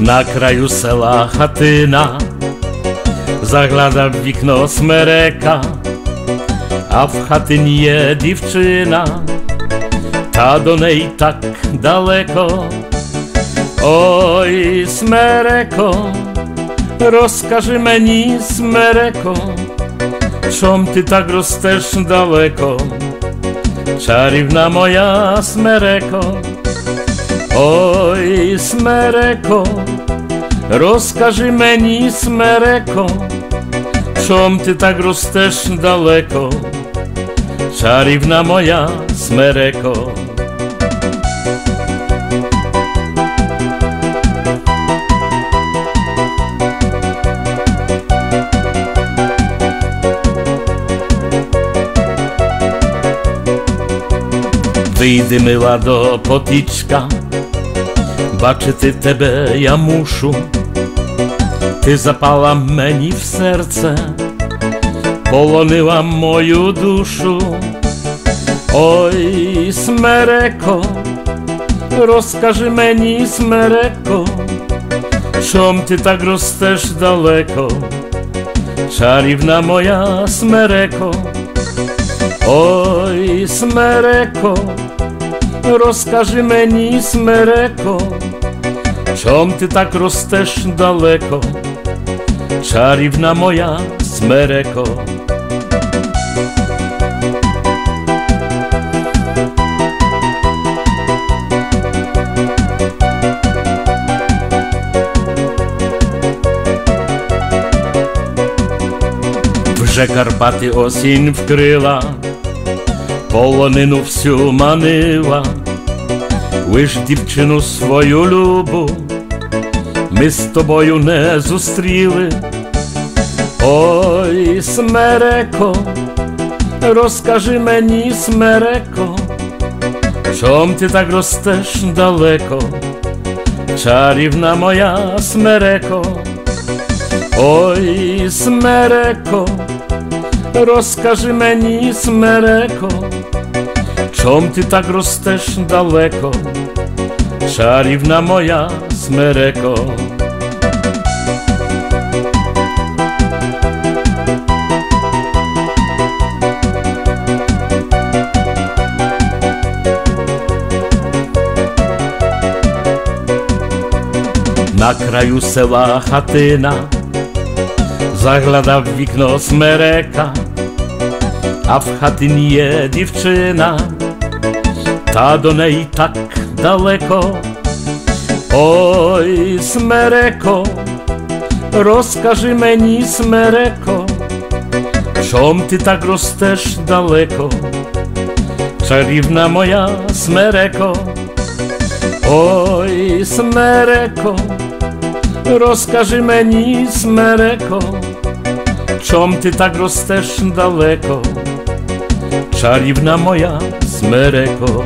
Na kraju sela chatyna Zaglada w wikno smereka A w chatynie dziewczyna Ta do niej tak daleko. Oj smereko розкажи мені, смереко, чом ти так ростеш далеко, чарівна моя смереко, ой, смереко, розкажи мені, смереко, чом ти так ростеш далеко, чарівна моя смереко. Wyjdy myła do poticzka, baczy tebe ja muszu. Ty zapala meni w serce, polonyła moją duszu. Oj, smereko, rozkaży meni smereko, czom ty tak rostesz daleko, czarівna moja smereko. Oj, smereko, розкажи мені, смереко, чом ти так ростеш далеко, чарівна моя смереко. Вже Карпати осінь вкрила, полонину всю манила, лиш дівчину свою любу, ми з тобою не зустріли. Ой, смереко, розкажи мені, смереко, чом ти так ростеш далеко, чарівна моя смереко, ой, смереко, розкажи мені, смереко, Czom ty tak rostesz daleko, czariwna moja smereko? Na kraju sela chatyna Zaglada w wikno smereka A w chatynie dziewczyna Та до неї так далеко. Ой, смереко, розкажи мені, смереко, чом ти так ростеш далеко, чарівна моя смереко, ой, смереко, розкажи мені, смереко, чом ти так ростеш далеко, Szaliwna moja smereko.